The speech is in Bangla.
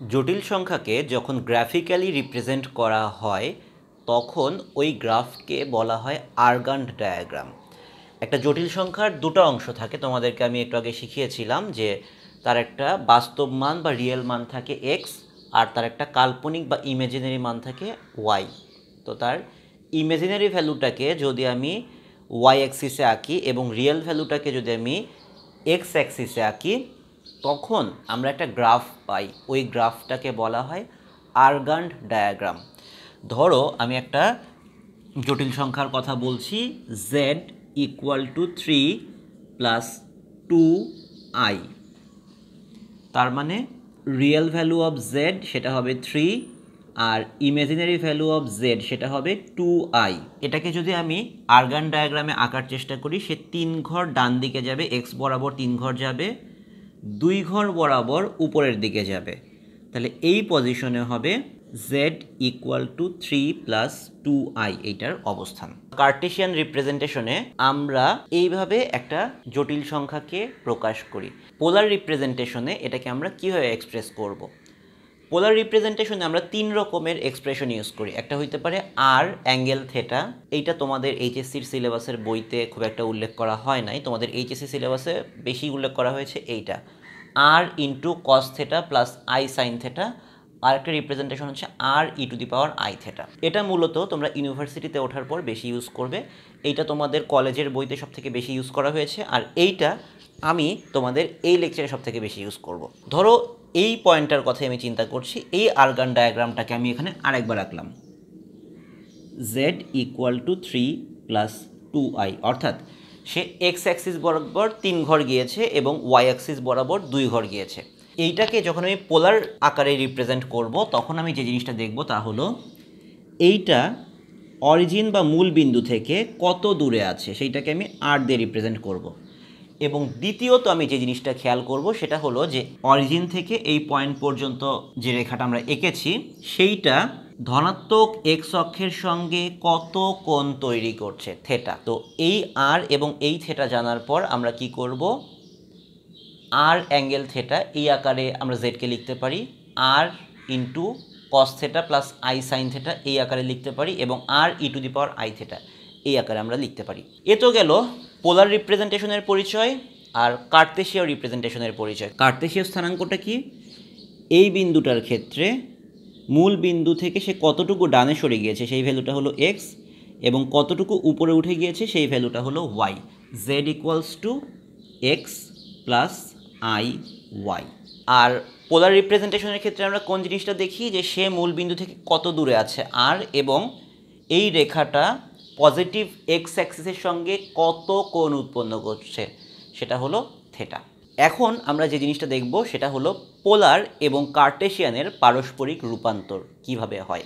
জটিল সংখ্যাকে যখন গ্রাফিক্যালি রিপ্রেজেন্ট করা হয়, তখন ওই গ্রাফকে বলা হয় আর্গান্ড ডায়াগ্রাম। একটা জটিল সংখ্যার দুটো অংশ থাকে, তোমাদেরকে আমি একটু আগে শিখিয়েছিলাম যে তার একটা বাস্তব মান বা রিয়েল মান থাকে এক্স আর তার একটা কাল্পনিক বা ইমেজিনারি মান থাকে ওয়াই তো তার ইমেজিনারি ভ্যালুটাকে যদি আমি ওয়াই অ্যাক্সিসে আঁকি এবং রিয়েল ভ্যালুটাকে যদি আমি এক্স অ্যাক্সিসে আঁকি তখন আমরা একটা গ্রাফ পাই। ওই গ্রাফটাকে বলা হয় আর্গান্ড ডায়াগ্রাম। ধরো, আমি একটা জটিল সংখ্যার কথা বলছি Z equal to three plus two i তার মানে রিয়েল ভ্যালু অফ জেড সেটা হবে থ্রি আর ইমেজিনারি ভ্যালু অফ জেড সেটা হবে টু আই এটাকে যদি আমি আর্গান ডায়াগ্রামে আঁকার চেষ্টা করি, সে তিন ঘর ডান দিকে যাবে এক্স বরাবর তিন ঘর যাবে দুই ঘর বরাবর উপরের দিকে যাবে। তাহলে এই পজিশনে হবে Z equal to three plus two i এইটার অবস্থান। কার্টেশিয়ান রিপ্রেজেন্টেশনে আমরা এইভাবে একটা জটিল সংখ্যাকে প্রকাশ করি। পোলার রিপ্রেজেন্টেশনে এটাকে আমরা কীভাবে এক্সপ্রেস করব। পোলার রিপ্রেজেন্টেশনে আমরা তিন রকমের এক্সপ্রেশন ইউজ করি। একটা হইতে পারে আর অ্যাঙ্গেল থেটা এইটা তোমাদের এইচএসসির সিলেবাসের বইতে খুব একটা উল্লেখ করা হয় নাই। তোমাদের এইচএসসি সিলেবাসে বেশি উল্লেখ করা হয়েছে এইটা। R into cos theta plus i sine theta আর একটা রিপ্রেজেন্টেশন হচ্ছে r e to the power i theta এটা মূলত তোমরা ইউনিভার্সিটিতে ওঠার পর বেশি ইউজ করবে। এইটা তোমাদের কলেজের বইতে সব থেকে বেশি ইউজ করা হয়েছে। আর এইটা আমি তোমাদের এই লেকচারে সব থেকে বেশি ইউজ করব। ধরো এই পয়েন্টটার কথাই আমি চিন্তা করছি, এই আর্গান ডায়াগ্রামটাকে আমি এখানে আরেকবার রাখলাম z equal to three plus two i অর্থাৎ সে এক্স অ্যাক্সিস বরাবর তিন ঘর গিয়েছে এবং ওয়াই অ্যাক্সিস বরাবর দুই ঘর গিয়েছে এইটাকে যখন আমি পোলার আকারে রিপ্রেজেন্ট করব, তখন আমি যে জিনিসটা দেখব তা হলো, এইটা অরিজিন বা মূল বিন্দু থেকে কত দূরে আছে, সেইটাকে আমি আর দিয়ে রিপ্রেজেন্ট করব। এবং দ্বিতীয়ত আমি যে জিনিসটা খেয়াল করব সেটা হলো যে অরিজিন থেকে এই পয়েন্ট পর্যন্ত যে রেখাটা আমরা এঁকেছি, সেইটা ধনাত্মক এক্স অক্ষের সঙ্গে কত কোণ তৈরি করছে? থেটা তো এই আর এবং এই থেটা জানার পর আমরা কি করব? আর অ্যাঙ্গেল থেটা এই আকারে আমরা জেডকে লিখতে পারি। আর into cos theta plus i sine theta এই আকারে লিখতে পারি এবং আর e to the power i theta এই আকারে আমরা লিখতে পারি। এ তো গেল পোলার রিপ্রেজেন্টেশনের পরিচয় আর কার্তেশীয় রিপ্রেজেন্টেশনের পরিচয়। কার্তেশীয় স্থানাঙ্কটা কি? এই বিন্দুটার ক্ষেত্রে মূল বিন্দু থেকে সে কতটুকু ডানে সরে গিয়েছে সেই ভ্যালুটা হলো এক্স এবং কতটুকু উপরে উঠে গিয়েছে সেই ভ্যালুটা হলো y z equals to x plus i y R polar রিপ্রেজেন্টেশনের ক্ষেত্রে আমরা কোন জিনিসটা দেখি? যে সে মূল বিন্দু থেকে কত দূরে আছে? আর এবং এই রেখাটা পজিটিভ এক্স অ্যাক্সিসের সঙ্গে কত কোণ উৎপন্ন করছে? সেটা হলো থেটা এখন আমরা যে জিনিসটা দেখব, সেটা হলো পোলার এবং কার্টেশিয়ানের পারস্পরিক রূপান্তর কীভাবে হয়?